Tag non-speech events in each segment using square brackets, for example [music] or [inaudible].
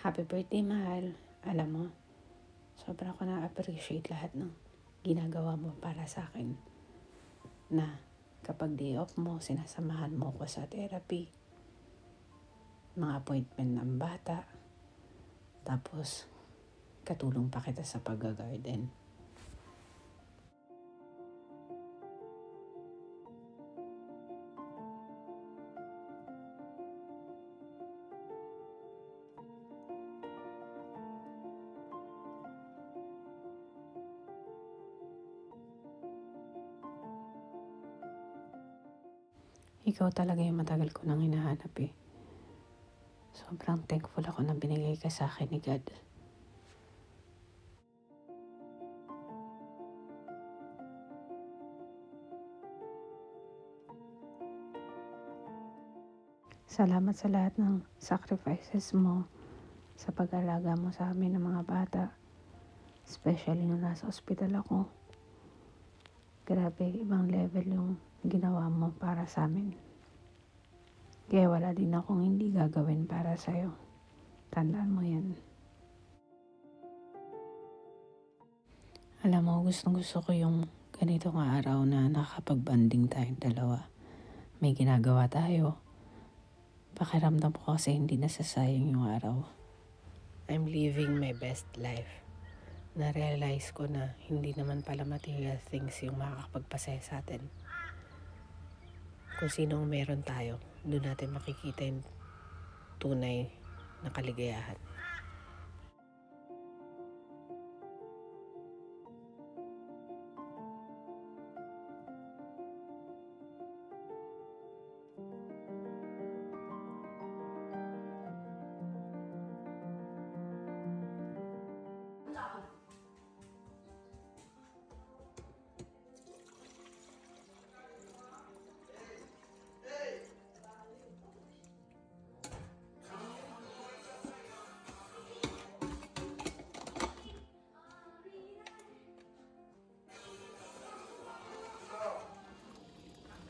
Happy birthday, mahal. Alam mo, sobrang ko na-appreciate lahat ng ginagawa mo para sa akin. Na kapag day off mo, sinasamahan mo ko sa therapy. Mga appointment ng bata. Tapos, katulong pa kita sa pag-garden. Ikaw talaga yung matagal ko nang hinahanap eh. Sobrang thankful ako na binigay ka sa akin ni God. Salamat sa lahat ng sacrifices mo sa pag-alaga mo sa amin ng mga bata. Especially nung nasa ospital ako. Grabe, ibang level yung ginawa mo para sa amin. Kaya wala din akong hindi gagawin para sa'yo. Tandaan mo yan. Alam mo, gustong gusto ko yung ganitong araw na nakakapag-banding tayong dalawa. May ginagawa tayo. Pakiramdam ko kasi hindi nasasayang yung araw. I'm living my best life. Na-realize ko na hindi naman pala material things yung makakapagpasaya sa atin. Kung sinong meron tayo, doon natin makikita yung tunay na kaligayahan.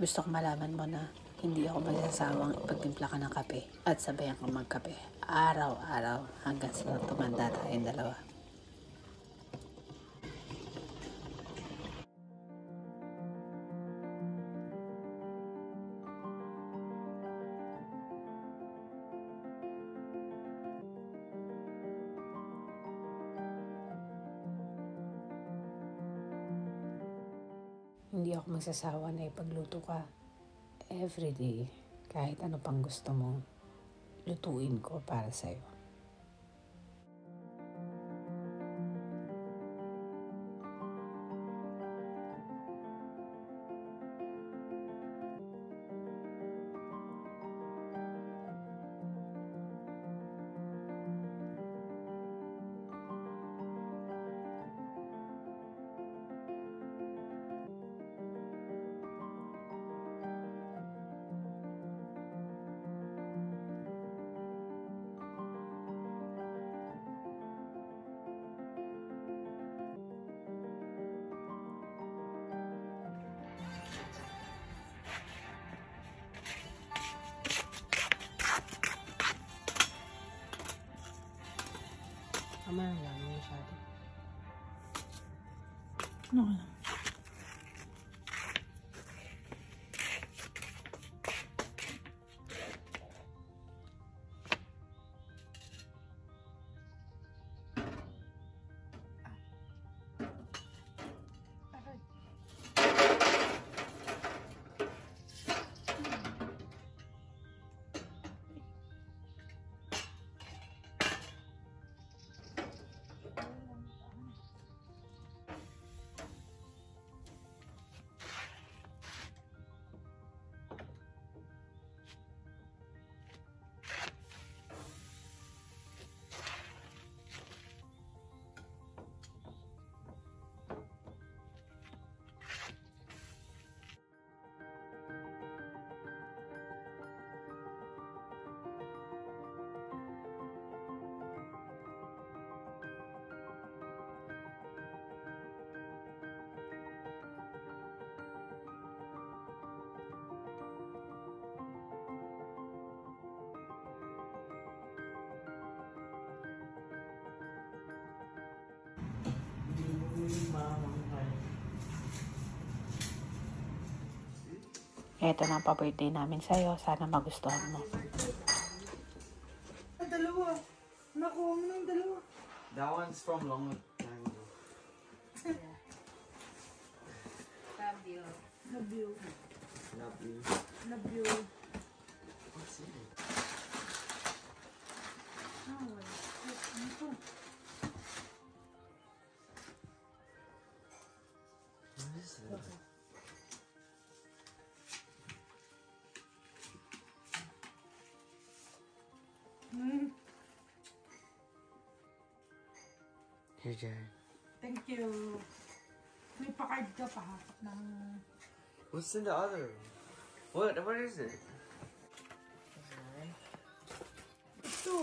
Gusto ko malaman mo na hindi ako magsasawang ipagtimpla ka ng kape at sabayan kang magkape araw-araw hanggang sa tumanda tayong dalawa. Hindi ako magsasawa na ipagluto ka everyday kahit ano pang gusto mo lutuin ko para sa'yo. Tama na lang, masyado. Ito na ang pa-birthday namin sa'yo. Sana magustuhan mo. Ang dalawa. Nakuha mo ng dalawa. That one's from long time ago. Love you. Love you. Love you. What's in it? Ay, Ano to? What is that? Here, Jared. Thank you. May pa-card ka pa ng... What's in the other? What? What is it? Ito.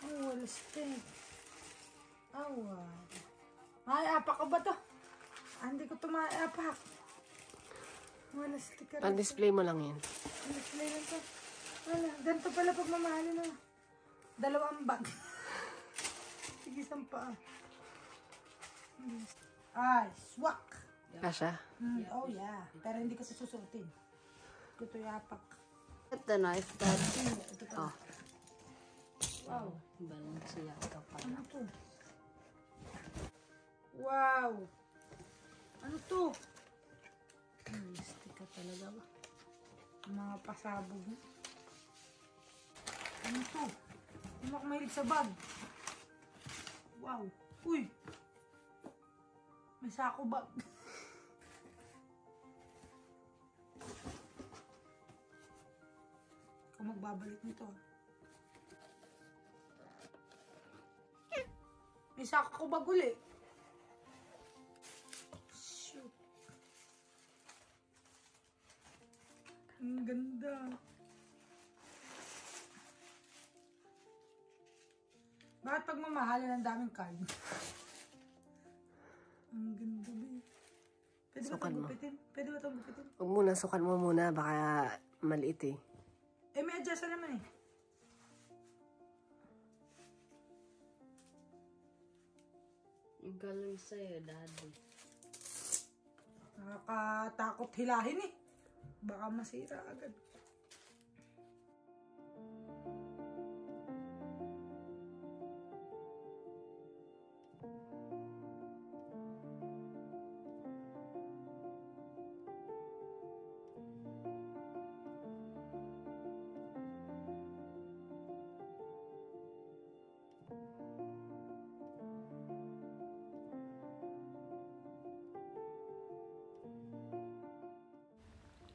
Ang wala stick. Awa. Ay, apak ko ba to? Ah, hindi ko ito maapak. Wala sticker. Pa-display mo lang yan. Ang display lang to. Wala, ganito pala pag mamahalin na. Dalawang bag. [laughs] Sige, isang paa. Ay, swak. Kasha. Hmm, oh yeah. Pero hindi ko sususutin. Ito yapak. At the knife that... Ito pa. Oh. Wow. Balenciaga pa. Ano to? Wow. Ano to? Stick ka talaga ba? Mga pasabog. Ano to? Hindi ako mahilig sa bag. Wow. Uy! May sako bag. [laughs] Ikaw magbabalik nito. ah. May sako bag uli. Shoot. Ang ganda. Bakit pag mamahalin ang daming card? ang ganda ba Pwede ba Sukat itong mo. gupitin? Pwede ba itong gupitin? Huwag muna, sukat mo muna. Baka maliit eh. Eh, may adjust na naman eh. Yung galing sa'yo, daddy. Nakakatakot hilahin eh. Baka masira agad.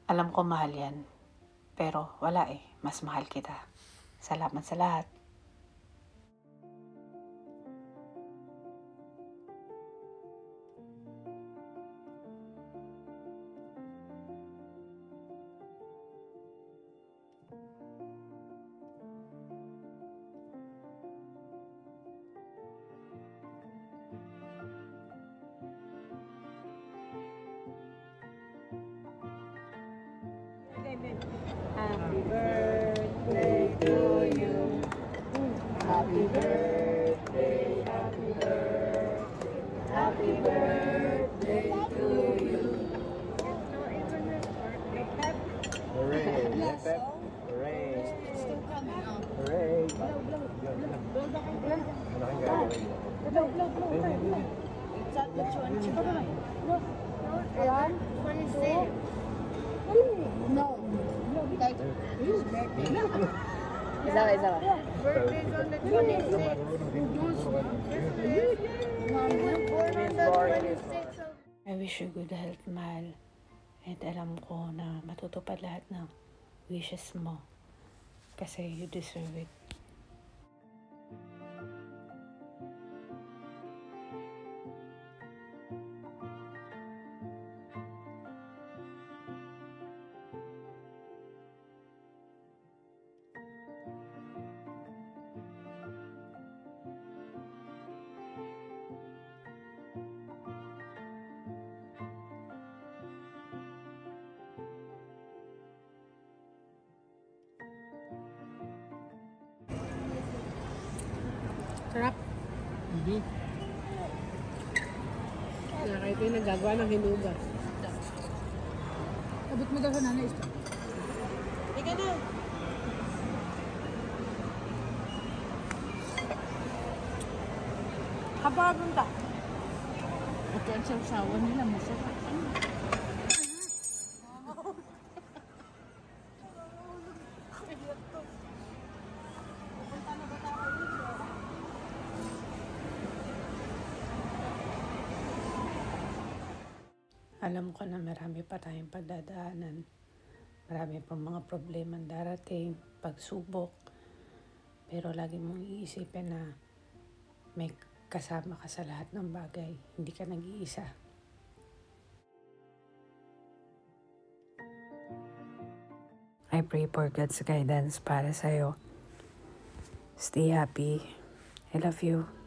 Alam ko mahal yan. Pero wala eh. Mas mahal kita. Salamat sa lahat. Birthday to you. Happy birthday, happy birthday, happy birthday to you. Hooray! Hip, hip. Hooray! Hooray! Malaking gagawin mo. Isa ka, isa ka. I wish you good health, mahal. At alam ko na matutupad lahat ng wishes mo. Kasi you deserve it. Sarap. Hindi. Kaya kayo ito yung nagagawa ng hinuga. Kubit mo daw sa nanay. Ito. Ika na. Kapag punta. Ito ang sawsawa nila, masarap. Alam ko na marami pa tayong pagdadaanan. Marami pang mga problema darating, pagsubok. Pero lagi mong iisipin na may kasama ka sa lahat ng bagay. Hindi ka nag-iisa. I pray for God's guidance para sa'yo. Stay happy. I love you.